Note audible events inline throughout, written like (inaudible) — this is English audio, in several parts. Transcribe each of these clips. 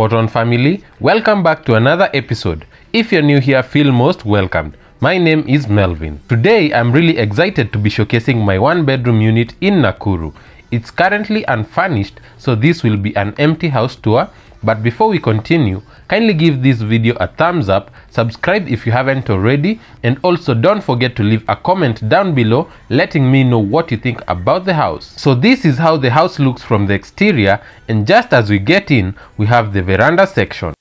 Spot family, welcome back to another episode. If you're new here, feel most welcomed. My name is Melvin. Today, I'm really excited to be showcasing my one bedroom unit in Nakuru. It's currently unfurnished, so this will be an empty house tour. But before we continue, kindly give this video a thumbs up, subscribe if you haven't already, and also don't forget to leave a comment down below letting me know what you think about the house. So this is how the house looks from the exterior, and just as we get in, we have the veranda section.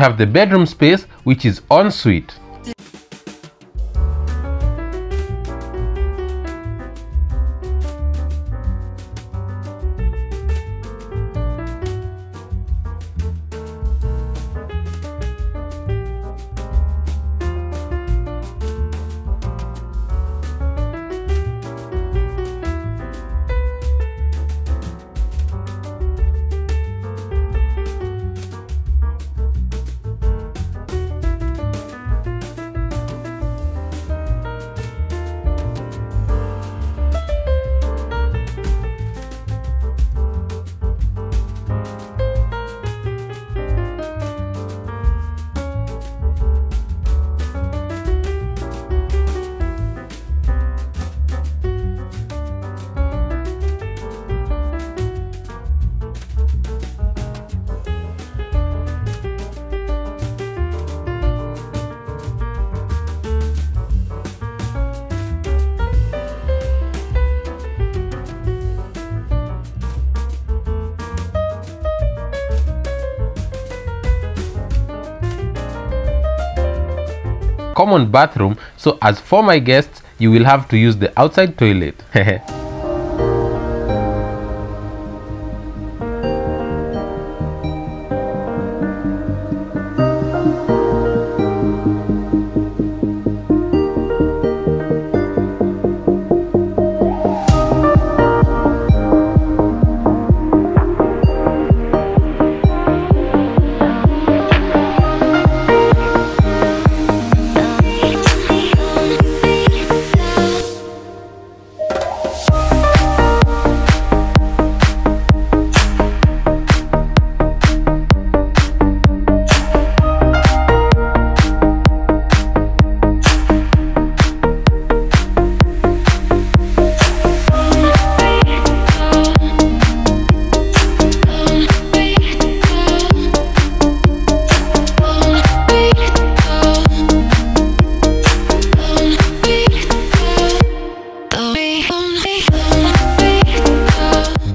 Have the bedroom space which is ensuite. Common bathroom, so as for my guests, you will have to use the outside toilet. (laughs)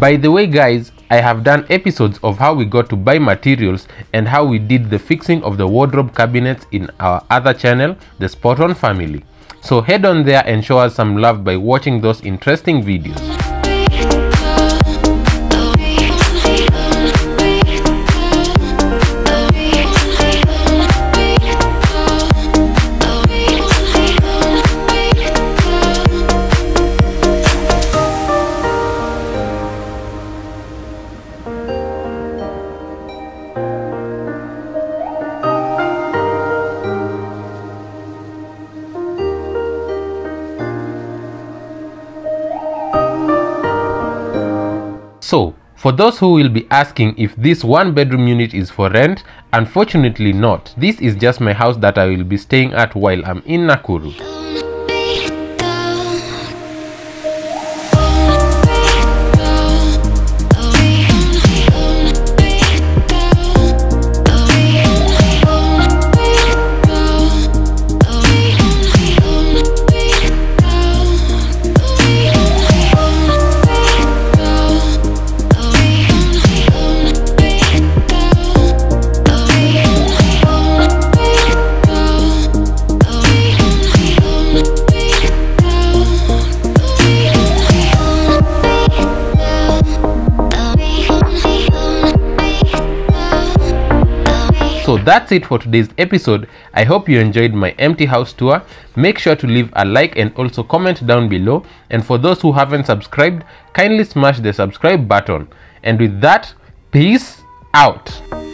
By the way guys, I have done episodes of how we got to buy materials and how we did the fixing of the wardrobe cabinets in our other channel, the Spot On Family. So head on there and show us some love by watching those interesting videos. So, for those who will be asking if this one bedroom unit is for rent, unfortunately not. This is just my house that I will be staying at while I'm in Nakuru. That's it for today's episode. I hope you enjoyed my empty house tour. Make sure to leave a like and also comment down below. And for those who haven't subscribed, kindly smash the subscribe button. And with that, peace out.